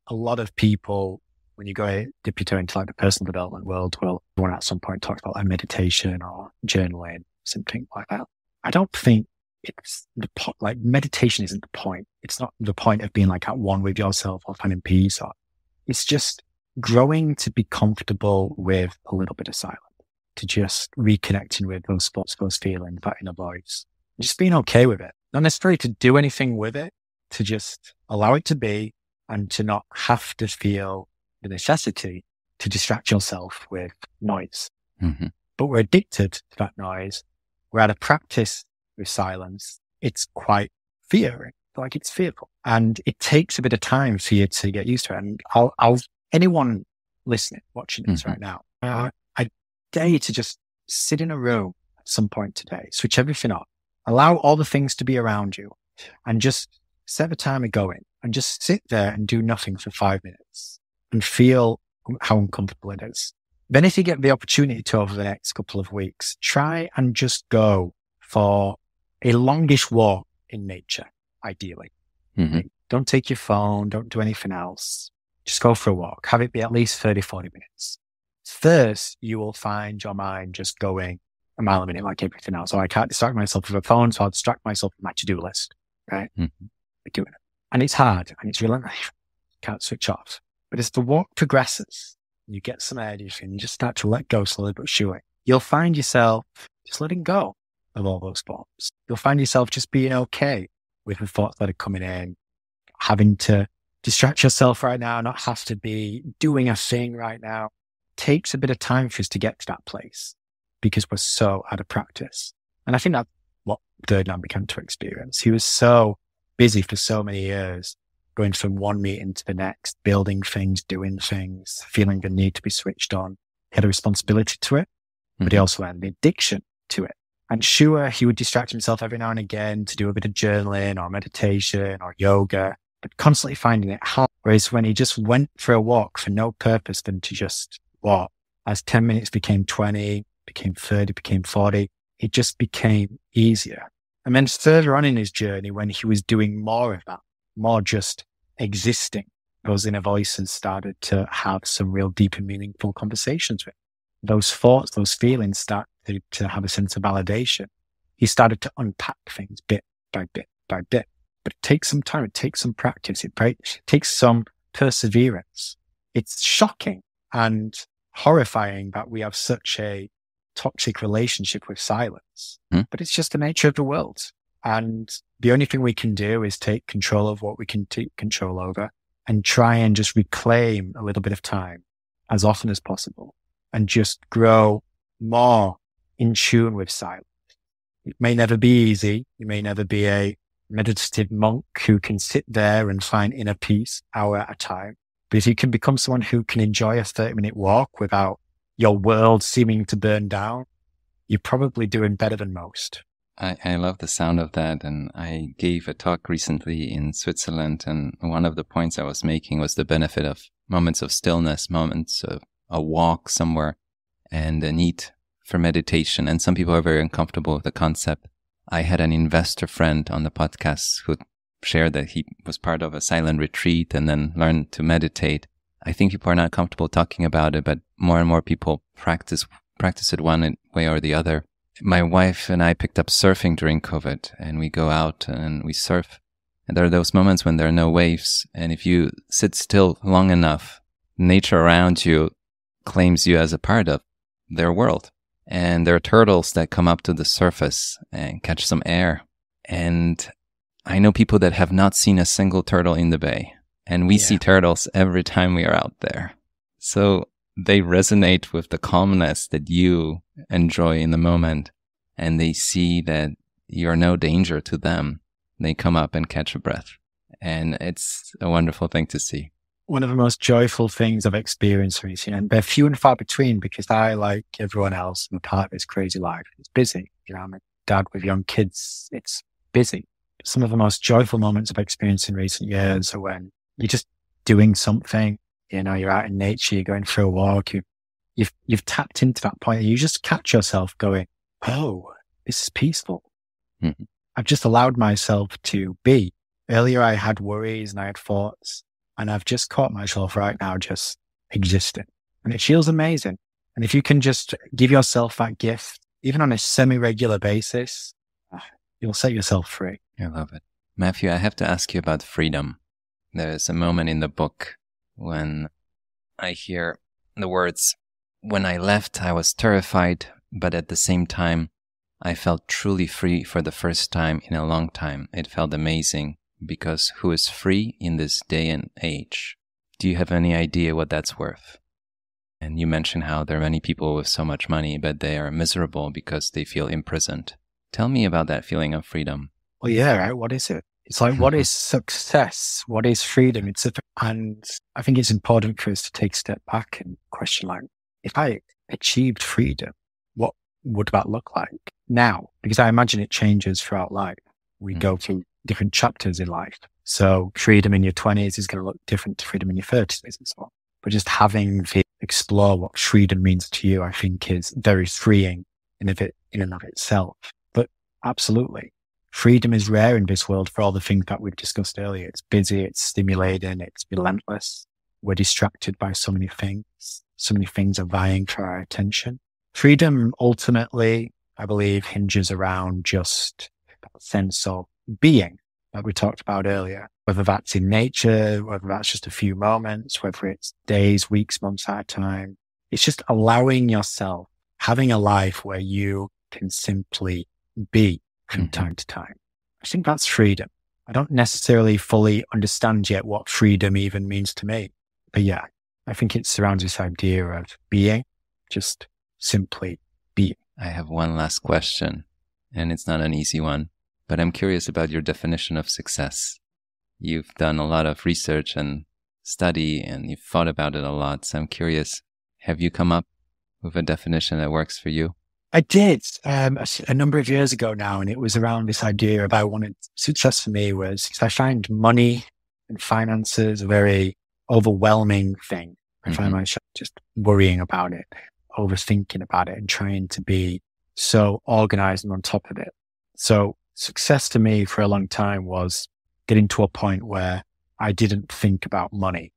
a lot of people, when you go dip your toe into like the personal development world, well, want at some point talks about like meditation or journaling, something like that. I don't think it's the po- like meditation isn't the point. It's not the point of being like at one with yourself or finding peace or it's just growing to be comfortable with a little bit of silence, to just reconnecting with those thoughts, those feelings, that inner voice, just being okay with it. Not necessarily to do anything with it, to just allow it to be and to not have to feel the necessity to distract yourself with noise. Mm-hmm. But we're addicted to that noise. We're out of practice with silence, it's quite fearing, like it's fearful. And it takes a bit of time for you to get used to it. And I'll, I'll anyone listening, watching this mm-hmm. right now, uh, I dare you to just sit in a room at some point today, switch everything off, allow all the things to be around you and just set the timer going and just sit there and do nothing for five minutes and feel how uncomfortable it is. Then if you get the opportunity to over the next couple of weeks, try and just go for a longish walk in nature, ideally. Mm-hmm. Don't take your phone. Don't do anything else. Just go for a walk. Have it be at least 30, 40 minutes. First, you will find your mind just going a mile a minute like everything else. So I can't distract myself with a phone. So I'll distract myself with my to-do list. Right. Mm-hmm. Doing it. And it's hard and it's relentless. Can't switch off. But as the walk progresses, you get some ideas and you just start to let go slowly but surely. You'll find yourself just letting go of all those thoughts. You'll find yourself just being okay with the thoughts that are coming in, having to distract yourself right now, not have to be doing a thing right now. It takes a bit of time for us to get to that place because we're so out of practice. And I think that's what Ferdinand began to experience. He was so busy for so many years, going from one meeting to the next, building things, doing things, feeling the need to be switched on. He had a responsibility to it, but he mm-hmm. also had an addiction to it. And sure, he would distract himself every now and again to do a bit of journaling or meditation or yoga, but constantly finding it hard. Whereas when he just went for a walk for no purpose than to just walk, as 10 minutes became 20, became 30, became 40, it just became easier. And then further on in his journey, when he was doing more of that, more just existing, those inner voices started to have some real deep and meaningful conversations with. Those thoughts, those feelings start to, to have a sense of validation, he started to unpack things bit by bit by bit. but it takes some time. It takes some practice. It takes some perseverance. It's shocking and horrifying that we have such a toxic relationship with silence, Hmm. but it's just the nature of the world. And the only thing we can do is take control of what we can take control over and try and just reclaim a little bit of time as often as possible and just grow more in tune with silence. It may never be easy. You may never be a meditative monk who can sit there and find inner peace hour at a time. But if you can become someone who can enjoy a 30 minute walk without your world seeming to burn down, you're probably doing better than most. I, I love the sound of that. And I gave a talk recently in Switzerland. And one of the points I was making was the benefit of moments of stillness, moments of a walk somewhere and a need for meditation. And some people are very uncomfortable with the concept. I had an investor friend on the podcast who shared that he was part of a silent retreat and then learned to meditate. I think people are not comfortable talking about it, but more and more people practice practice it one way or the other. My wife and I picked up surfing during COVID and we go out and we surf. And there are those moments when there are no waves. And if you sit still long enough, nature around you claims you as a part of their world. And there are turtles that come up to the surface and catch some air. And I know people that have not seen a single turtle in the bay. And we Yeah. see turtles every time we are out there. So they resonate with the calmness that you enjoy in the moment. And they see that you're no danger to them. They come up and catch a breath. And it's a wonderful thing to see. One of the most joyful things I've experienced recently, and they're few and far between because I, like everyone else, am part of this crazy life. It's busy. You know, I'm a dad with young kids. It's busy. Some of the most joyful moments I've experienced in recent years are when you're just doing something. You know, you're out in nature, you're going for a walk, you, you've, you've tapped into that point and you just catch yourself going, Oh, this is peaceful. Mhm. I've just allowed myself to be. Earlier, I had worries and I had thoughts and I've just caught myself right now just existing and it feels amazing. And if you can just give yourself that gift, even on a semi-regular basis, ah, you'll set yourself free. I love it. Matthew, I have to ask you about freedom. There's a moment in the book when I hear the words, When I left, I was terrified, but at the same time, I felt truly free for the first time in a long time. It felt amazing because who is free in this day and age? Do you have any idea what that's worth? And you mentioned how there are many people with so much money, but they are miserable because they feel imprisoned. Tell me about that feeling of freedom. Well, yeah, right. What is it? It's like, what is success? What is freedom? It's a, and I think it's important for us to take a step back and question like, if I achieved freedom, what would that look like now? Because I imagine it changes throughout life. We Mm. go through different chapters in life. So freedom in your twenties is going to look different to freedom in your thirties and so on. But just having to explore what freedom means to you, I think is very freeing in of it, in and of itself. But absolutely freedom is rare in this world for all the things that we've discussed earlier. It's busy, it's stimulating, it's relentless. We're distracted by so many things. So many things are vying for our attention. Freedom ultimately, I believe, hinges around just that sense of being that we talked about earlier, whether that's in nature, whether that's just a few moments, whether it's days, weeks, months at a time. It's just allowing yourself having a life where you can simply be from Mhm. time to time. I think that's freedom. I don't necessarily fully understand yet what freedom even means to me. But yeah, I think it surrounds this idea of being, just simply being. I have one last question, and it's not an easy one, but I'm curious about your definition of success. You've done a lot of research and study, and you've thought about it a lot. So I'm curious have you come up with a definition that works for you? I did um, a, a number of years ago now, and it was around this idea of I wanted success for me was I find money and finances a very overwhelming thing. I find Mhm. myself just worrying about it, overthinking about it, and trying to be so organized and on top of it. So success to me for a long time was getting to a point where I didn't think about money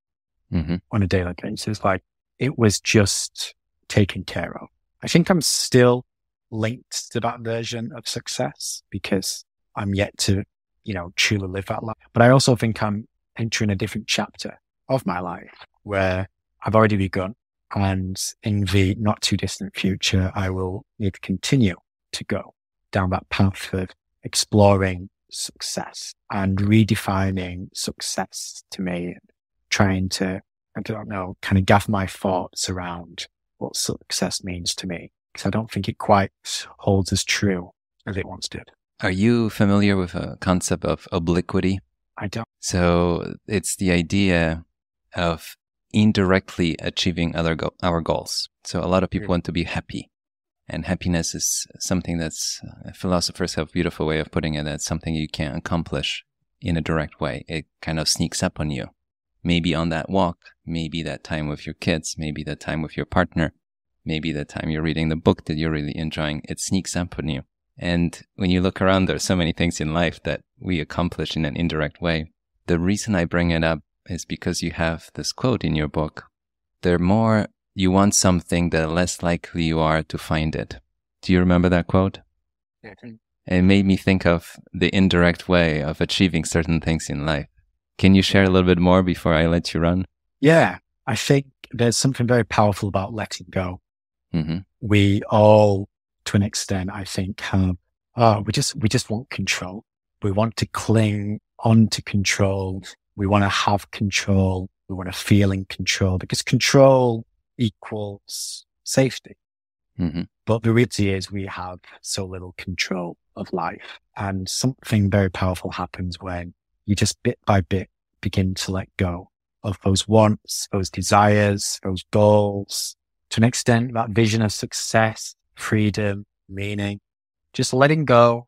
hmm on a daily basis. Like it was just taken care of. I think I'm still linked to that version of success because I'm yet to you know, truly live that life. But I also think I'm entering a different chapter of my life where I've already begun. And in the not too distant future, I will need to continue to go down that path of exploring success and redefining success to me, trying to, I don't know, kind of gather my thoughts around what success means to me. Because I don't think it quite holds as true as it once did. Are you familiar with a concept of obliquity? I don't. So it's the idea of indirectly achieving other go- our goals. So a lot of people mm. want to be happy. And happiness is something that's uh, philosophers have a beautiful way of putting it. It's something you can't accomplish in a direct way. It kind of sneaks up on you. Maybe on that walk, maybe that time with your kids, maybe that time with your partner, maybe the time you're reading the book that you're really enjoying. It sneaks up on you. And when you look around, there's so many things in life that we accomplish in an indirect way. The reason I bring it up is because you have this quote in your book. The more you want something, the less likely you are to find it. Do you remember that quote? Mm-hmm. It made me think of the indirect way of achieving certain things in life. Can you share a little bit more before I let you run? Yeah, I think there's something very powerful about letting go. Mm-hmm. We all, to an extent, I think, have, uh, we just, we just want control. We want to cling on to control we want to have control. We want to feel in control because control equals safety. Mm-hmm. But the reality is we have so little control of life and something very powerful happens when you just bit by bit begin to let go of those wants, those desires, those goals. To an extent, that vision of success, freedom, meaning, just letting go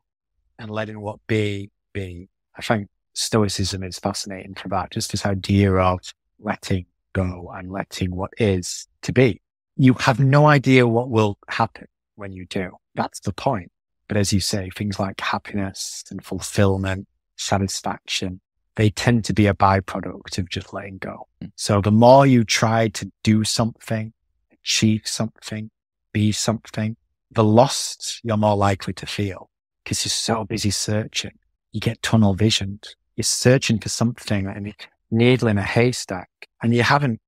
and letting what be, be. I think Stoicism is fascinating for that. Just this idea of letting go and letting what is to be. You have no idea what will happen when you do. That's the point. But as you say, things like happiness and fulfillment, satisfaction, they tend to be a byproduct of just letting go. Hmm. So the more you try to do something, achieve something, be something, the lost you're more likely to feel because you're so busy searching. You get tunnel visioned you're searching for something and a needle in a haystack and you haven't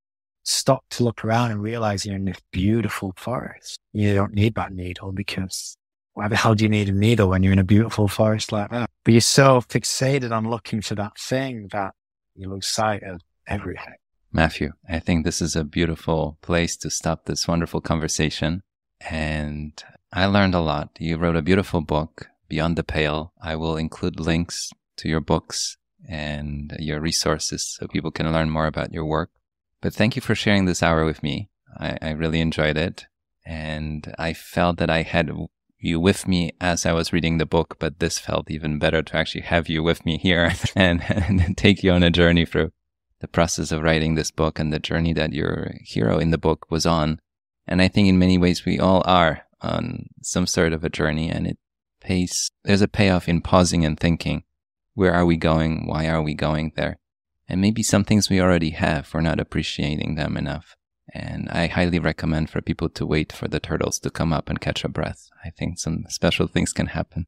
stopped to look around and realize you're in this beautiful forest. You don't need that needle because why the hell do you need a needle when you're in a beautiful forest like that? But you're so fixated on looking for that thing that you lose sight of everything. Matthew, I think this is a beautiful place to stop this wonderful conversation. And I learned a lot. You wrote a beautiful book, Beyond the Pale. I will include links to your books and your resources so people can learn more about your work. But thank you for sharing this hour with me. I, I really enjoyed it. And I felt that I had you with me as I was reading the book, but this felt even better to actually have you with me here and, and take you on a journey through the process of writing this book and the journey that your hero in the book was on. And I think in many ways we all are on some sort of a journey and it pays, there's a payoff in pausing and thinking where are we going? Why are we going there? And maybe some things we already have, we're not appreciating them enough. And I highly recommend for people to wait for the turtles to come up and catch a breath. I think some special things can happen.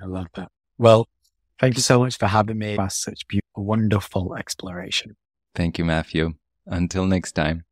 I love that. Well, thank you so much for having me such beautiful, wonderful exploration. Thank you, Matthew. Until next time.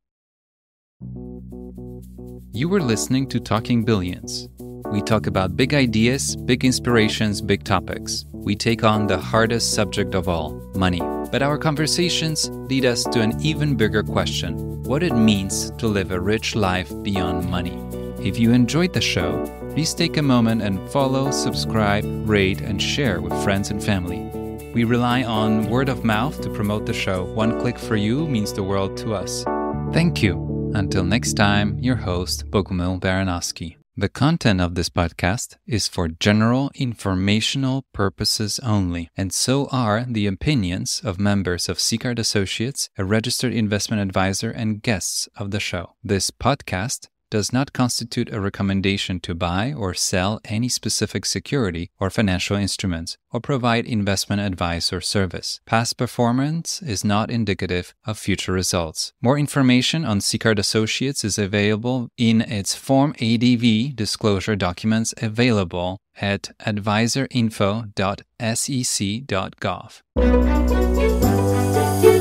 You were listening to Talking Billions. We talk about big ideas, big inspirations, big topics. We take on the hardest subject of all money. But our conversations lead us to an even bigger question what it means to live a rich life beyond money. If you enjoyed the show, please take a moment and follow, subscribe, rate, and share with friends and family. We rely on word of mouth to promote the show. One click for you means the world to us. Thank you. Until next time, your host, Bogumil Baranowski. The content of this podcast is for general informational purposes only, and so are the opinions of members of Sicart Associates, a registered investment advisor, and guests of the show. This podcast does not constitute a recommendation to buy or sell any specific security or financial instruments or provide investment advice or service. Past performance is not indicative of future results. More information on Sicart Associates is available in its Form ADV disclosure documents available at advisorinfo.sec.gov.